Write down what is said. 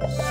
Bye.